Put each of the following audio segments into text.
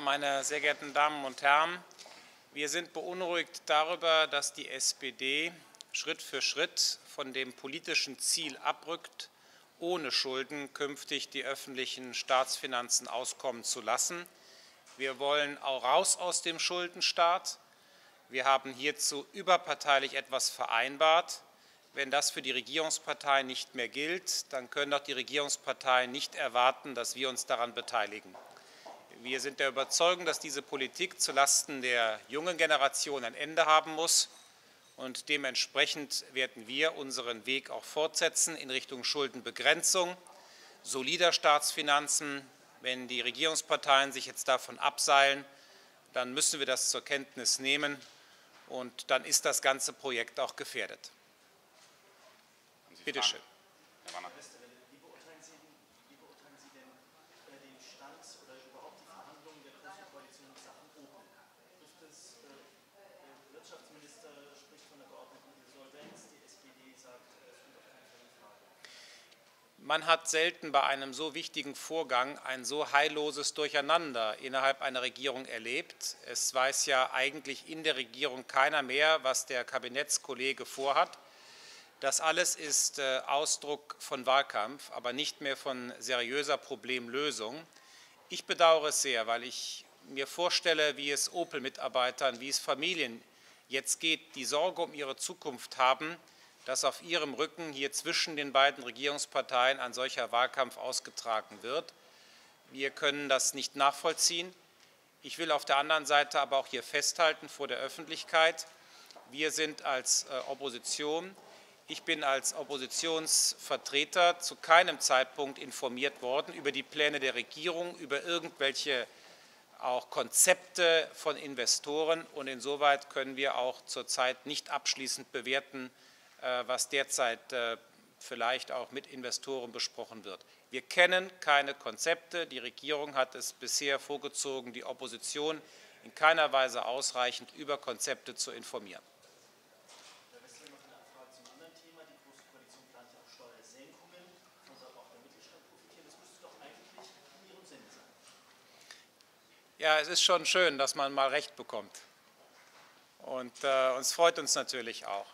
meine sehr geehrten Damen und Herren! Wir sind beunruhigt darüber, dass die SPD Schritt für Schritt von dem politischen Ziel abrückt, ohne Schulden künftig die öffentlichen Staatsfinanzen auskommen zu lassen. Wir wollen auch raus aus dem Schuldenstaat. Wir haben hierzu überparteilich etwas vereinbart. Wenn das für die Regierungsparteien nicht mehr gilt, dann können auch die Regierungsparteien nicht erwarten, dass wir uns daran beteiligen. Wir sind der Überzeugung, dass diese Politik zulasten der jungen Generation ein Ende haben muss. Und dementsprechend werden wir unseren Weg auch fortsetzen in Richtung Schuldenbegrenzung, solider Staatsfinanzen. Wenn die Regierungsparteien sich jetzt davon abseilen, dann müssen wir das zur Kenntnis nehmen. Und dann ist das ganze Projekt auch gefährdet. Bitte schön. Herr Wanner. Wie beurteilen Sie, wie beurteilen Sie denn äh, den Stand oder überhaupt die Verhandlungen der Großen Koalition in Sachen Opel? Trifft es, äh, der Wirtschaftsminister spricht von der geordneten Insolvenz, die SPD sagt, es kommt auf keinen Fall in Frage. Man hat selten bei einem so wichtigen Vorgang ein so heilloses Durcheinander innerhalb einer Regierung erlebt. Es weiß ja eigentlich in der Regierung keiner mehr, was der Kabinettskollege vorhat. Das alles ist äh, Ausdruck von Wahlkampf, aber nicht mehr von seriöser Problemlösung. Ich bedauere es sehr, weil ich mir vorstelle, wie es Opel-Mitarbeitern, wie es Familien jetzt geht, die Sorge um ihre Zukunft haben, dass auf ihrem Rücken hier zwischen den beiden Regierungsparteien ein solcher Wahlkampf ausgetragen wird. Wir können das nicht nachvollziehen. Ich will auf der anderen Seite aber auch hier festhalten vor der Öffentlichkeit, wir sind als äh, Opposition ich bin als Oppositionsvertreter zu keinem Zeitpunkt informiert worden über die Pläne der Regierung, über irgendwelche auch Konzepte von Investoren. Und insoweit können wir auch zurzeit nicht abschließend bewerten, was derzeit äh, vielleicht auch mit Investoren besprochen wird. Wir kennen keine Konzepte. Die Regierung hat es bisher vorgezogen, die Opposition in keiner Weise ausreichend über Konzepte zu informieren. Ja, es ist schon schön, dass man mal Recht bekommt. Und äh, uns freut uns natürlich auch.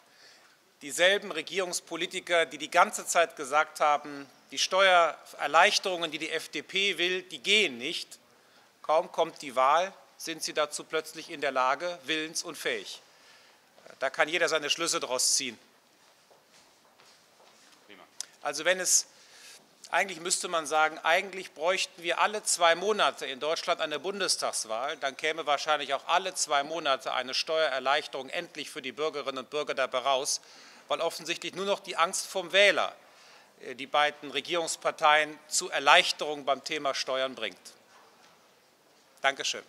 Dieselben Regierungspolitiker, die die ganze Zeit gesagt haben, die Steuererleichterungen, die die FDP will, die gehen nicht. Kaum kommt die Wahl, sind sie dazu plötzlich in der Lage, willens und fähig. Da kann jeder seine Schlüsse daraus ziehen. Also wenn es eigentlich müsste man sagen, eigentlich bräuchten wir alle zwei Monate in Deutschland eine Bundestagswahl. Dann käme wahrscheinlich auch alle zwei Monate eine Steuererleichterung endlich für die Bürgerinnen und Bürger dabei raus, weil offensichtlich nur noch die Angst vom Wähler äh, die beiden Regierungsparteien zu Erleichterung beim Thema Steuern bringt. Dankeschön.